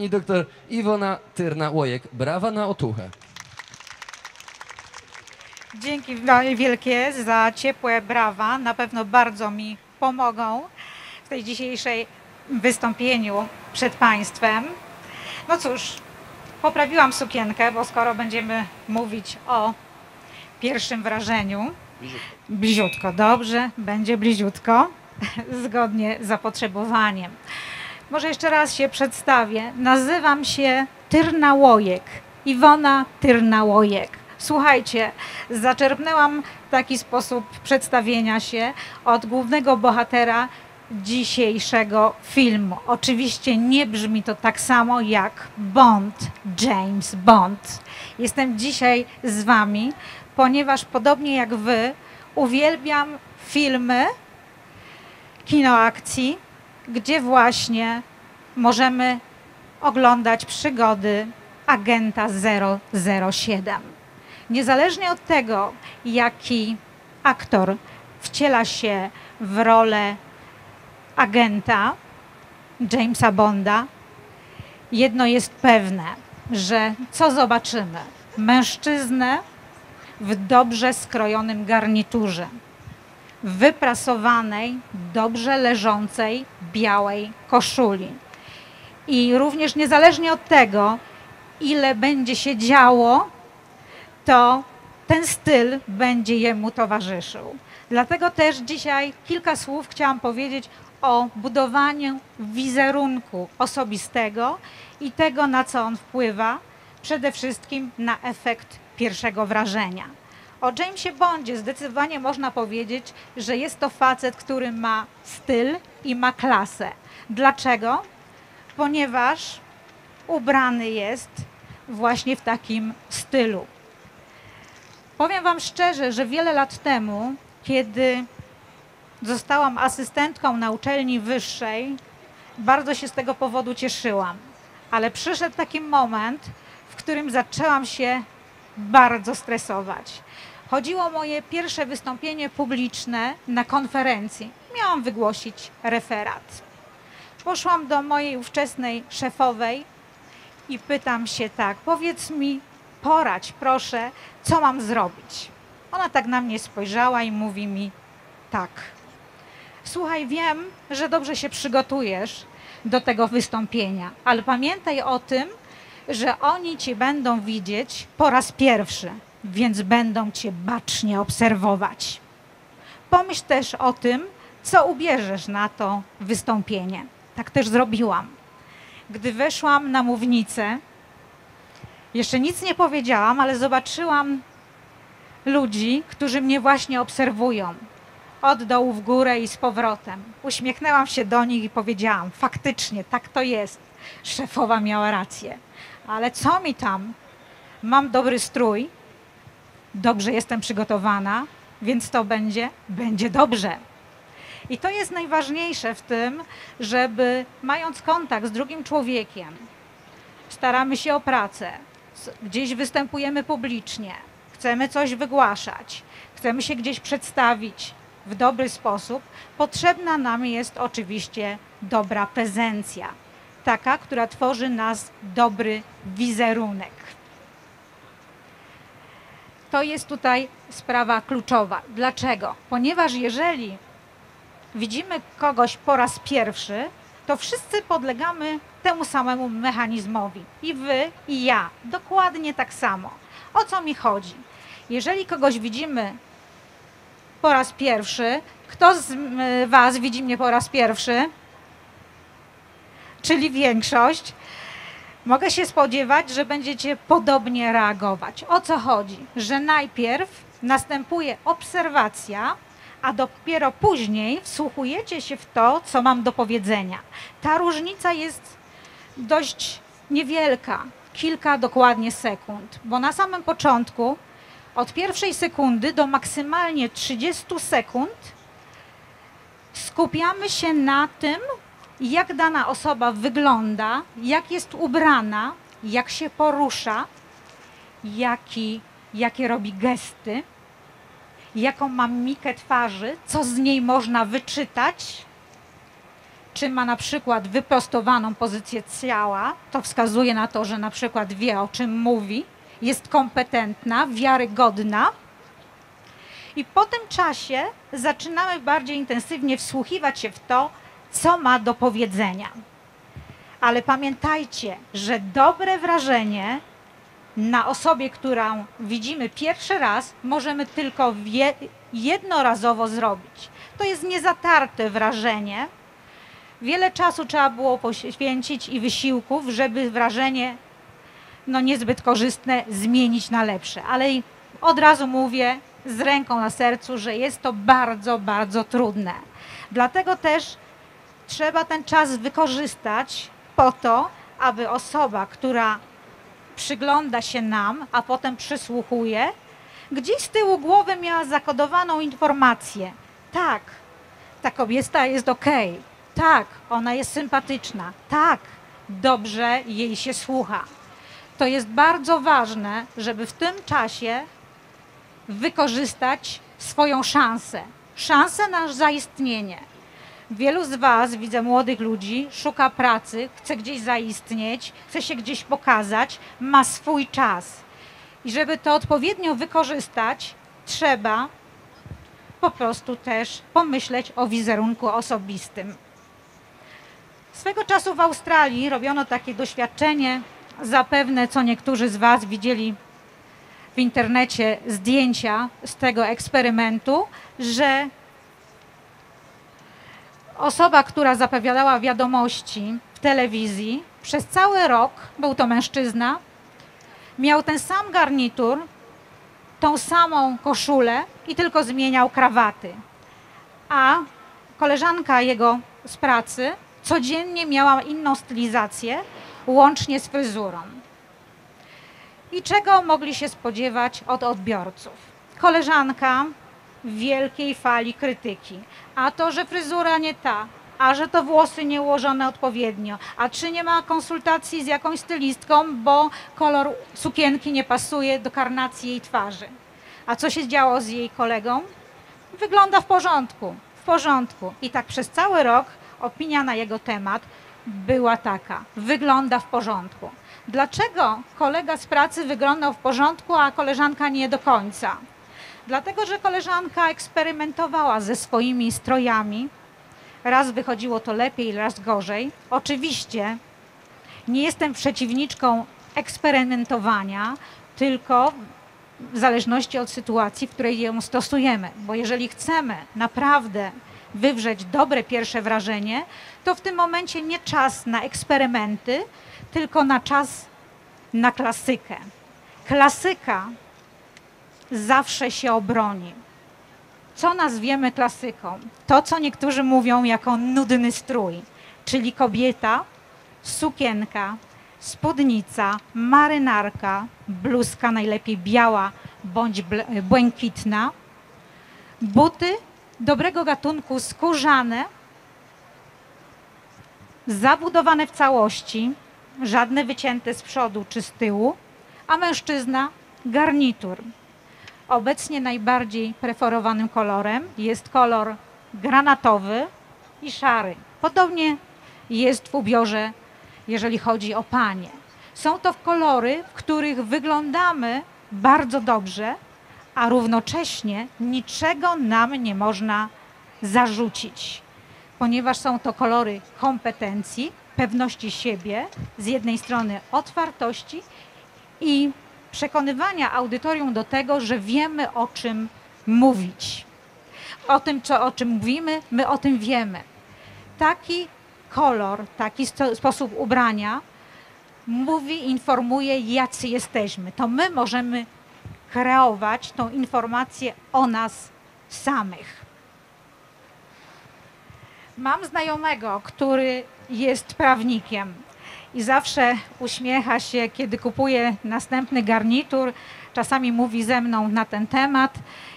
pani doktor Iwona Tyrna-Łojek. Brawa na otuchę. Dzięki wielkie za ciepłe brawa. Na pewno bardzo mi pomogą w tej dzisiejszej wystąpieniu przed Państwem. No cóż, poprawiłam sukienkę, bo skoro będziemy mówić o pierwszym wrażeniu, bliziutko, dobrze, będzie bliziutko, zgodnie z zapotrzebowaniem. Może jeszcze raz się przedstawię. Nazywam się Tyrna-Łojek, Iwona Tyrna-Łojek. Słuchajcie, zaczerpnęłam taki sposób przedstawienia się od głównego bohatera dzisiejszego filmu. Oczywiście nie brzmi to tak samo jak Bond, James Bond. Jestem dzisiaj z Wami, ponieważ podobnie jak Wy, uwielbiam filmy, kino akcji, gdzie właśnie możemy oglądać przygody agenta 007. Niezależnie od tego, jaki aktor wciela się w rolę agenta Jamesa Bonda, jedno jest pewne, że co zobaczymy? Mężczyznę w dobrze skrojonym garniturze, wyprasowanej, dobrze leżącej, białej koszuli. I również niezależnie od tego, ile będzie się działo, to ten styl będzie jemu towarzyszył. Dlatego też dzisiaj kilka słów chciałam powiedzieć o budowaniu wizerunku osobistego i tego, na co on wpływa, przede wszystkim na efekt pierwszego wrażenia. O Jamesie Bondzie zdecydowanie można powiedzieć, że jest to facet, który ma styl i ma klasę. Dlaczego? Ponieważ ubrany jest właśnie w takim stylu. Powiem Wam szczerze, że wiele lat temu, kiedy zostałam asystentką na uczelni wyższej, bardzo się z tego powodu cieszyłam. Ale przyszedł taki moment, w którym zaczęłam się bardzo stresować. Chodziło o moje pierwsze wystąpienie publiczne na konferencji. Miałam wygłosić referat. Poszłam do mojej ówczesnej szefowej i pytam się tak, powiedz mi, poradź proszę, co mam zrobić. Ona tak na mnie spojrzała i mówi mi tak. Słuchaj, wiem, że dobrze się przygotujesz do tego wystąpienia, ale pamiętaj o tym, że oni cię będą widzieć po raz pierwszy, więc będą cię bacznie obserwować. Pomyśl też o tym, co ubierzesz na to wystąpienie. Tak też zrobiłam. Gdy weszłam na mównicę, jeszcze nic nie powiedziałam, ale zobaczyłam ludzi, którzy mnie właśnie obserwują. Od dołu w górę i z powrotem. Uśmiechnęłam się do nich i powiedziałam: faktycznie, tak to jest. Szefowa miała rację. Ale co mi tam? Mam dobry strój, dobrze jestem przygotowana, więc to będzie, będzie dobrze. I to jest najważniejsze w tym, żeby mając kontakt z drugim człowiekiem, staramy się o pracę, gdzieś występujemy publicznie, chcemy coś wygłaszać, chcemy się gdzieś przedstawić w dobry sposób, potrzebna nam jest oczywiście dobra prezencja, taka, która tworzy nas dobry wizerunek. To jest tutaj sprawa kluczowa. Dlaczego? Ponieważ jeżeli widzimy kogoś po raz pierwszy, to wszyscy podlegamy temu samemu mechanizmowi. I wy, i ja. Dokładnie tak samo. O co mi chodzi? Jeżeli kogoś widzimy po raz pierwszy, kto z Was widzi mnie po raz pierwszy? Czyli większość. Mogę się spodziewać, że będziecie podobnie reagować. O co chodzi? Że najpierw następuje obserwacja, a dopiero później wsłuchujecie się w to, co mam do powiedzenia. Ta różnica jest dość niewielka, kilka dokładnie sekund, bo na samym początku, od pierwszej sekundy do maksymalnie 30 sekund, skupiamy się na tym, jak dana osoba wygląda, jak jest ubrana, jak się porusza, jaki, jakie robi gesty, jaką ma mikę twarzy, co z niej można wyczytać, czy ma na przykład wyprostowaną pozycję ciała, to wskazuje na to, że na przykład wie o czym mówi, jest kompetentna, wiarygodna. I po tym czasie zaczynamy bardziej intensywnie wsłuchiwać się w to, co ma do powiedzenia. Ale pamiętajcie, że dobre wrażenie na osobie, którą widzimy pierwszy raz, możemy tylko jednorazowo zrobić. To jest niezatarte wrażenie. Wiele czasu trzeba było poświęcić i wysiłków, żeby wrażenie no niezbyt korzystne zmienić na lepsze. Ale od razu mówię z ręką na sercu, że jest to bardzo, bardzo trudne. Dlatego też trzeba ten czas wykorzystać po to, aby osoba, która przygląda się nam, a potem przysłuchuje, gdzieś z tyłu głowy miała zakodowaną informację. Tak, ta kobieta jest okej. Tak, ona jest sympatyczna. Tak, dobrze jej się słucha. To jest bardzo ważne, żeby w tym czasie wykorzystać swoją szansę. Szansę na zaistnienie. Wielu z Was, widzę młodych ludzi, szuka pracy, chce gdzieś zaistnieć, chce się gdzieś pokazać, ma swój czas. I żeby to odpowiednio wykorzystać, trzeba po prostu też pomyśleć o wizerunku osobistym. Swego czasu w Australii robiono takie doświadczenie, zapewne co niektórzy z Was widzieli w internecie zdjęcia z tego eksperymentu, że osoba, która zapowiadała wiadomości w telewizji przez cały rok, był to mężczyzna, miał ten sam garnitur, tą samą koszulę i tylko zmieniał krawaty. A koleżanka jego z pracy codziennie miała inną stylizację, łącznie z fryzurą. I czego mogli się spodziewać od odbiorców? Koleżanka wielkiej fali krytyki. A to, że fryzura nie ta, a że to włosy nie ułożone odpowiednio, a czy nie ma konsultacji z jakąś stylistką, bo kolor sukienki nie pasuje do karnacji jej twarzy. A co się działo z jej kolegą? Wygląda w porządku, w porządku. I tak przez cały rok opinia na jego temat była taka: wygląda w porządku. Dlaczego kolega z pracy wyglądał w porządku, a koleżanka nie do końca? Dlatego, że koleżanka eksperymentowała ze swoimi strojami. Raz wychodziło to lepiej, raz gorzej. Oczywiście nie jestem przeciwniczką eksperymentowania, tylko w zależności od sytuacji, w której ją stosujemy. Bo jeżeli chcemy naprawdę wywrzeć dobre pierwsze wrażenie, to w tym momencie nie czas na eksperymenty, tylko na czas na klasykę. Klasyka zawsze się obroni. Co nazwiemy klasyką? To, co niektórzy mówią jako nudny strój, czyli kobieta, sukienka, spódnica, marynarka, bluzka najlepiej biała bądź błękitna, buty dobrego gatunku skórzane, zabudowane w całości, żadne wycięte z przodu czy z tyłu, a mężczyzna garnitur. Obecnie najbardziej preferowanym kolorem jest kolor granatowy i szary. Podobnie jest w ubiorze, jeżeli chodzi o panie. Są to kolory, w których wyglądamy bardzo dobrze, a równocześnie niczego nam nie można zarzucić, ponieważ są to kolory kompetencji, pewności siebie, z jednej strony otwartości i przekonywania audytorium do tego, że wiemy o czym mówić. O tym, co, o czym mówimy, my o tym wiemy. Taki kolor, taki sposób ubrania mówi, informuje, jacy jesteśmy. To my możemy kreować tą informację o nas samych. Mam znajomego, który jest prawnikiem i zawsze uśmiecha się, kiedy kupuje następny garnitur. Czasami mówi ze mną na ten temat.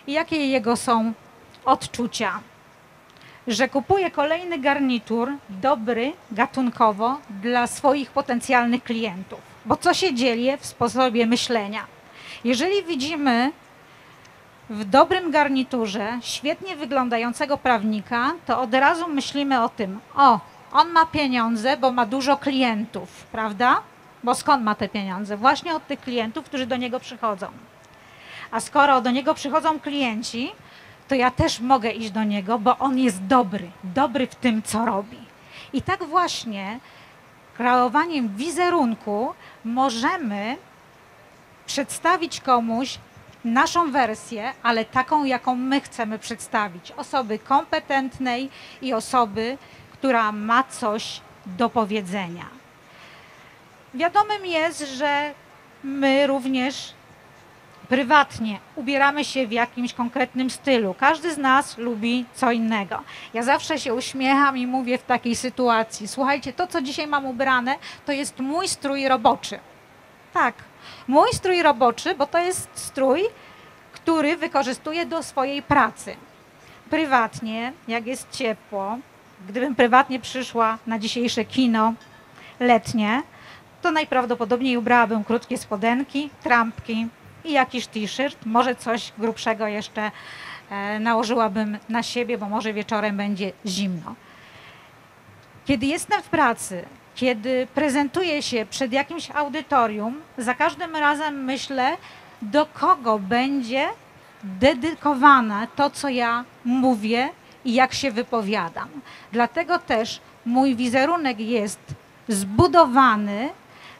I jakie jego są odczucia? Że kupuje kolejny garnitur, dobry, gatunkowo, dla swoich potencjalnych klientów. Bo co się dzieje w sposobie myślenia? Jeżeli widzimy w dobrym garniturze świetnie wyglądającego prawnika, to od razu myślimy o tym, o, On ma pieniądze, bo ma dużo klientów, prawda? Bo skąd ma te pieniądze? Właśnie od tych klientów, którzy do niego przychodzą. A skoro do niego przychodzą klienci, to ja też mogę iść do niego, bo on jest dobry, dobry w tym, co robi. I tak właśnie kreowaniem wizerunku możemy przedstawić komuś naszą wersję, ale taką, jaką my chcemy przedstawić. Osoby kompetentnej i osoby, która ma coś do powiedzenia. Wiadomym jest, że my również prywatnie ubieramy się w jakimś konkretnym stylu. Każdy z nas lubi co innego. Ja zawsze się uśmiecham i mówię w takiej sytuacji: Słuchajcie, to co dzisiaj mam ubrane, to jest mój strój roboczy. Tak, mój strój roboczy, bo to jest strój, który wykorzystuję do swojej pracy. Prywatnie, jak jest ciepło, gdybym prywatnie przyszła na dzisiejsze kino letnie, to najprawdopodobniej ubrałabym krótkie spodenki, trampki i jakiś t-shirt, może coś grubszego jeszcze e, nałożyłabym na siebie, bo może wieczorem będzie zimno. Kiedy jestem w pracy, kiedy prezentuję się przed jakimś audytorium, za każdym razem myślę, do kogo będzie dedykowane to, co ja mówię i jak się wypowiadam. Dlatego też mój wizerunek jest zbudowany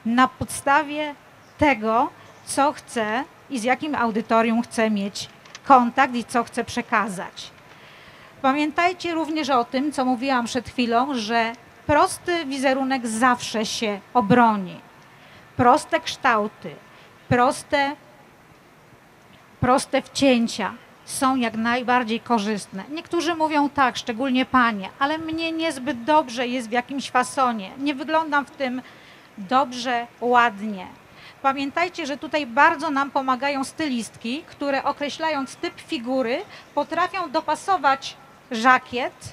na podstawie tego, co chcę i z jakim audytorium chcę mieć kontakt i co chcę przekazać. Pamiętajcie również o tym, co mówiłam przed chwilą, że prosty wizerunek zawsze się obroni. Proste kształty, proste, proste wcięcia są jak najbardziej korzystne. Niektórzy mówią tak, szczególnie panie, ale mnie niezbyt dobrze jest w jakimś fasonie. Nie wyglądam w tym dobrze, ładnie. Pamiętajcie, że tutaj bardzo nam pomagają stylistki, które określając typ figury, potrafią dopasować żakiet,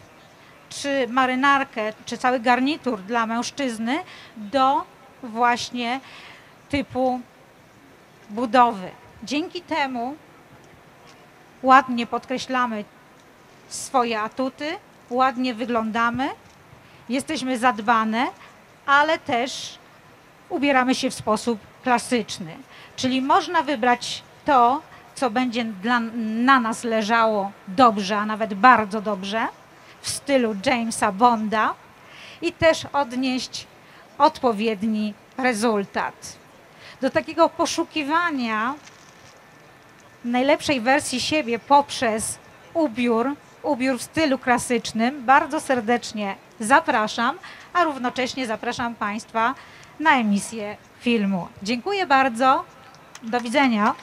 czy marynarkę, czy cały garnitur dla mężczyzny do właśnie typu budowy. Dzięki temu ładnie podkreślamy swoje atuty, ładnie wyglądamy, jesteśmy zadbane, ale też ubieramy się w sposób klasyczny. Czyli można wybrać to, co będzie dla, na nas leżało dobrze, a nawet bardzo dobrze, w stylu Jamesa Bonda i też odnieść odpowiedni rezultat. Do takiego poszukiwania najlepszej wersji siebie poprzez ubiór, ubiór w stylu klasycznym, bardzo serdecznie zapraszam, a równocześnie zapraszam Państwa na emisję filmu. Dziękuję bardzo. Do widzenia.